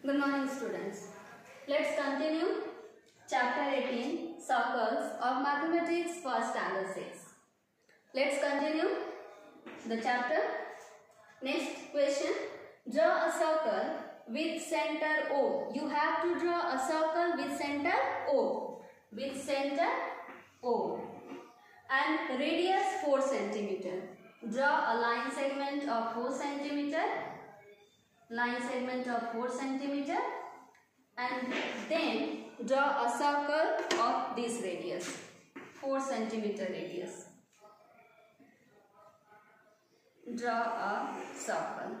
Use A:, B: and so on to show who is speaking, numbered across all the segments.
A: Good morning students. Let's continue chapter 18 circles of mathematics for standard 6. Let's continue the chapter. Next question. Draw a circle with center O. You have to draw a circle with center O. With center O. And radius 4 centimeter. Draw a line segment of 4 centimeter line segment of 4 centimeter and then draw a circle of this radius 4 centimeter radius. Draw a circle.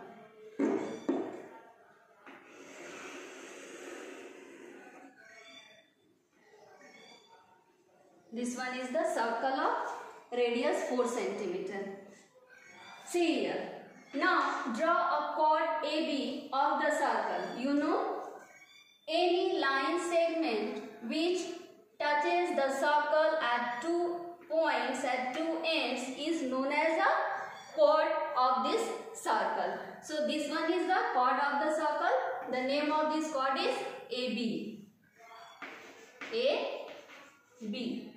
A: This one is the circle of radius 4 centimeter. See here now draw a chord AB of the circle. You know any line segment which touches the circle at two points at two ends is known as a chord of this circle. So this one is the chord of the circle. The name of this chord is AB. AB.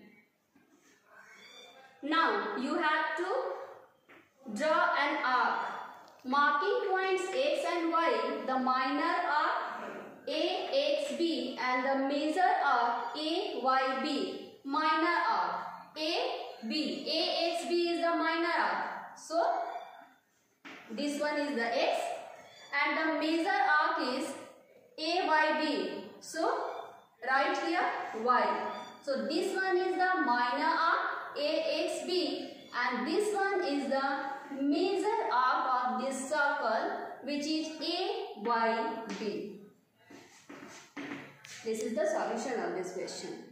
A: Now you have to draw an arc Marking points x and y, the minor arc AXB and the major arc AYB. Minor arc AB. AXB is the minor arc. So, this one is the x and the major arc is AYB. So, right here y. So, this one is the minor arc AXB and this one is the major arc of this circle which is AYB. This is the solution of this question.